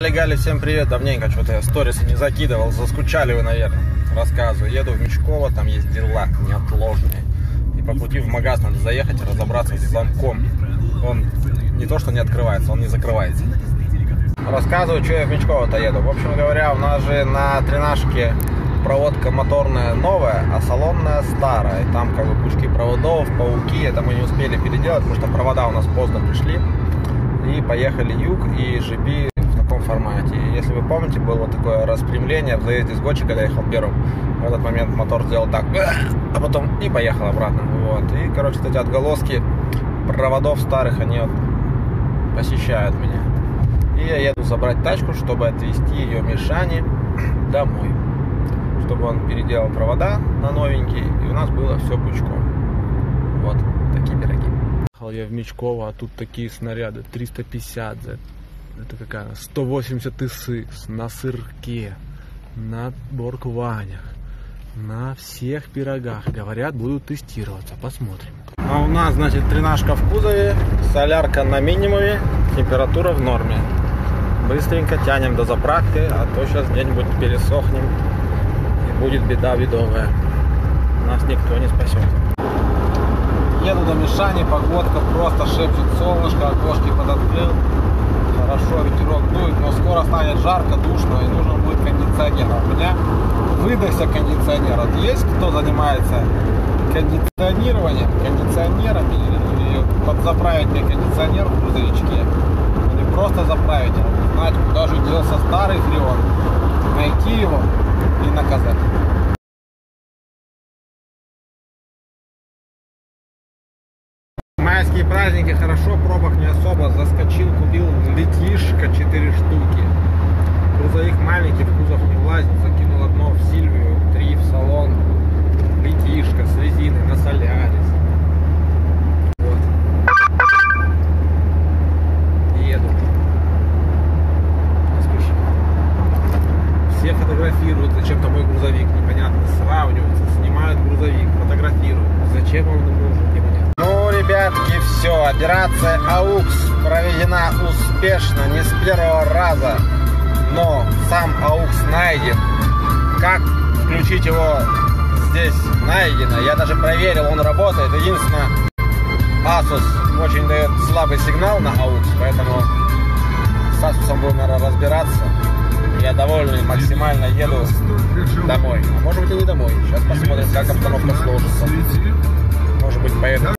Легали, всем привет, давненько что-то я сторисы не закидывал, заскучали вы, наверное. Рассказываю, еду в Мечково, там есть дела неотложные. И по пути в магаз надо заехать и разобраться с замком. Он не то что не открывается, он не закрывается. Рассказываю, что я в Мечково-то еду. В общем говоря, у нас же на тренажке проводка моторная новая, а салонная старая. И там как бы пучки проводов, пауки, это мы не успели переделать, потому что провода у нас поздно пришли. И поехали юг и GP таком формате. И если вы помните, было такое распрямление в заезде с Гочи, когда я ехал первым. В этот момент мотор сделал так, а потом и поехал обратно. Вот. И, короче, эти отголоски проводов старых, они вот посещают меня. И я еду забрать тачку, чтобы отвезти ее Мишане домой. Чтобы он переделал провода на новенькие, и у нас было все пучком. Вот такие пироги. Я в Мечково, а тут такие снаряды, 350 за это какая 180 ИС на сырке, на боркванях, на всех пирогах. Говорят, будут тестироваться. Посмотрим. А у нас, значит, тренажка в кузове, солярка на минимуме, температура в норме. Быстренько тянем до заправки, а то сейчас где-нибудь пересохнем и будет беда видовая. Нас никто не спасет. Еду до Мишани, погодка просто шепчет солнышко, окошки подоткрыл хорошо, ветерок дует, но скоро станет жарко, душно и нужен будет кондиционер. У меня выдохся кондиционер. Вот есть кто занимается кондиционированием, кондиционерами или подзаправить мне кондиционер в грузовичке, или просто заправить, а узнать, куда же делся старый фреон, найти его и наказать. Майские праздники хорошо, пробок не особо. Заскочил, купил летишка 4 штуки. Грузовик маленький, в кузов не влазит. Закинул одно в Сильвию, три в салон. Летишка с резиной на Солярис. Вот. Еду. Все фотографируют зачем-то мой грузовик. Непонятно. Сравниваются, снимают грузовик, фотографируют. Зачем он нужен, ребятки, все. Операция AUX проведена успешно, не с первого раза. Но сам AUX найден. Как включить его здесь найдено. Я даже проверил, он работает. Единственное, Asus очень дает слабый сигнал на AUX, поэтому с Asus будем, наверное, разбираться. Я довольный, максимально еду домой. А может быть и не домой. Сейчас посмотрим, как обстановка сложится. Может быть, поеду